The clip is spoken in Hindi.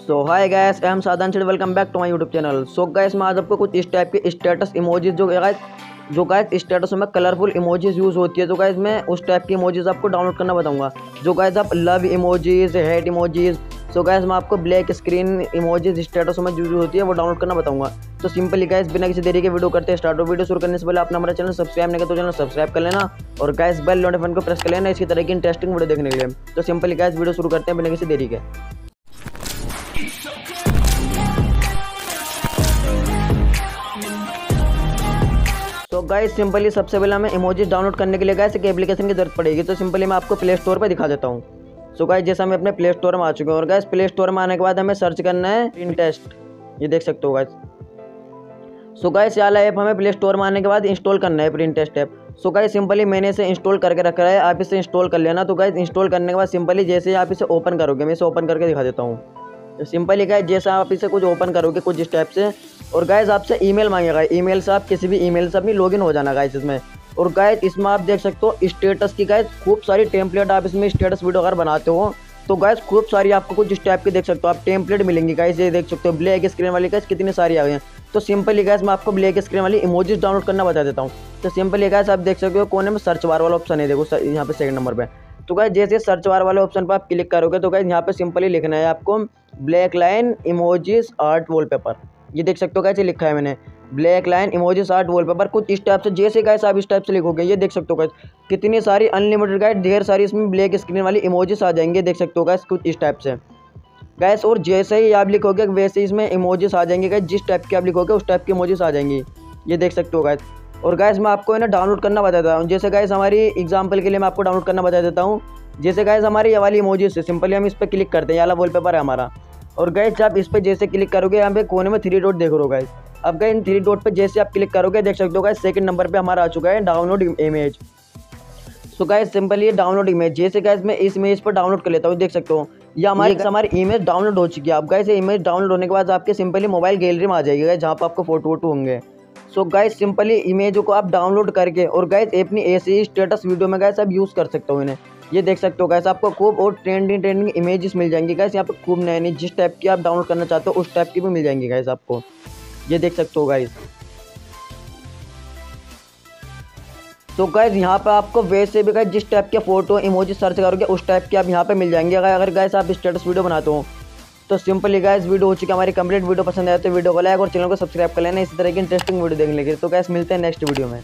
So hi guys I am Sadhan से welcome back to my YouTube channel so guys मैं आज आपको कुछ इस टाइप के स्टेटस इमोजीज जो गाइस जो गाइस स्टेटस में कलरफुल इमोजीज यूज़ होती है तो गाइस मैं उस टाइप की इमोजीज आपको डाउनलोड करना बताऊँगा। जो गाइस आप love emojis hate emojis so guys मैं आपको ब्लैक स्क्रीन इमोजीज स्टेटस में यूज़ होती है, वो डाउनलोड करना बताऊँगा। तो सिंपली गैस बिना किसी देरी के वीडियो करते हैं। स्टार्ट वीडियो शुरू करने से पहले आप हमारा चैनल सब्सक्राइब नहीं कर तो चैनल सब्सक्राइब कर लेना और गैस बेल नोटिफिकेशन को प्रेस कर लेना इसी तरह की इंटरेस्टिंग वीडियो देखने के लिए। तो सिंपली गैस वीडियो शुरू करते हैं बिना किसी देरी के। तो सिंपली सबसे पहले हमें इमोजीज डाउनलोड करने के लिए गाइस एक एप्लीकेशन की ज़रूरत पड़ेगी। तो सिंपली मैं आपको प्ले स्टोर पर दिखा देता हूँ। सो गाइस जैसे हम अपने प्ले स्टोर में आ चुके हैं और गाइस प्ले स्टोर में आने के बाद हमें सर्च करना है प्रिंट टेस्ट ये देख सकते हो गाइस सो गाइस वाला ऐप हमें प्ले स्टोर में आने के बाद इंस्टॉल करना है print test app so guys simply मैंने इसे इंस्टॉल करके रखा है। आप इसे इंस्टॉल कर लेना। तो गाइस इंस्टॉल करने के बाद सिंपली जैसे आप इसे ओपन करोगे, मैं इसे ओपन करके दिखा देता हूँ। सिंपली गाइस जैसा आप इसे कुछ ओपन करोगे कुछ इस टाइप से और गाइस आपसे ईमेल मांगेगा ईमेल से आप किसी भी ईमेल से अपनी लॉगिन हो जाना गाइस इसमें। और गाइस इसमें आप देख सकते हो स्टेटस की गाइस खूब सारी टेम्पलेट आप इसमें स्टेटस वीडियो अगर बनाते हो तो गाइस खूब सारी आपको कुछ इस टाइप की देख सकते हो। आप टेम्पलेट मिलेंगी गाइस ये देख सकते हो। ब्लैक स्क्रीन वाली गाइस कितनी सारी आ गई हैं। तो सिंपली गाइस मैं आपको ब्लैक स्क्रीन वाली इमोजीज डाउनलोड करना बता देता हूँ। तो सिंपली गाइस आप देख सकते हो कोने में सर्च बार वाला ऑप्शन है, देखो यहाँ पे सेकंड नंबर पर तो गाइस जैसे सर्च बार वाले ऑप्शन पर आप क्लिक करोगे तो गाइस यहाँ पे सिंपली लिखना है आपको black line emojis art wallpaper ये देख सकते हो कैसे लिखा है मैंने। Black line emojis art wallpaper कुछ इस टाइप से, जैसे गाइस आप इस टाइप से लिखोगे, ये देख सकते हो गाइस कितनी सारी अनलिमिटेड गाइस ढेर सारी इसमें ब्लैक स्क्रीन वाली इमोजेस आ जाएँगे, देख सकते हो गाइस कुछ इस टाइप से। गैस और जैसे ही आप लिखोगे, वैसे इसमें इमोजेस आ जाएँगे गैस जिस टाइप की आप लिखोगे, उस टाइप की इमोजेस आ जाएँगी। ये देख सकते हो गैस और गैस मैं आपको ना डाउनलोड करना बता देता हूँ। जैसे गैस हमारी एग्ज़ाम्पल के लिए मैं आपको डाउनलोड करना बता देता हूँ। जैसे गैस हमारी ये वाली इमोजीज है सिंपली हम इस पर क्लिक करते हैं, ये वाला वॉलपेपर है हमारा। और गैस आप इस पर जैसे क्लिक करोगे यहाँ पे कोने में थ्री डॉट देख रहे हो गैस अब गए इन थ्री डॉट पे जैसे आप क्लिक करोगे देख सकते हो गैस सेकंड नंबर पे हमारा आ चुका है download image so guys simply ये डाउनलोड इमेज जैसे गैस मैं इस इमेज पर डाउनलोड कर लेता हूँ देख सकते हो। ये हमारी हमारी इमेज डाउनलोड हो चुकी है। अब गैस ये इमेज डाउनलोड होने के बाद आपके सिंपली मोबाइल गैलरी में आ जाएगी जहाँ पर आपको फ़ोटो वोटो होंगे। सो गाइस सिंपली इमेजों को आप डाउनलोड करके और गाइस अपनी ऐसे ही स्टेटस वीडियो में गैस आप यूज़ कर सकते हो इन्हें। ये देख सकते हो गैस आपको खूब और ट्रेंडिंग ट्रेंडिंग इमेजेस मिल जाएँगी गैस यहाँ पे खूब नए नए जिस टाइप की आप डाउनलोड करना चाहते हो, उस टाइप की भी मिल जाएँगी गैस आपको। ये देख सकते हो गाइस तो गैस यहाँ पे आपको वैसे भी गैस जिस टाइप के फ़ोटो इमोजी सर्च करोगे, उस टाइप के आप यहाँ पे मिल जाएँगे। अगर गैस आप स्टेटस वीडियो बनाते हो तो सिंपली गैस वीडियो हो चुकी है, हमारी कंप्लीट वीडियो पसंद आए तो वीडियो को लाइक और चैनल को सब्सक्राइब कर लेना। इसी तरह की इंटरेस्टिंग वीडियो देखने के लिए। तो गैस मिलते हैं नेक्स्ट वीडियो में।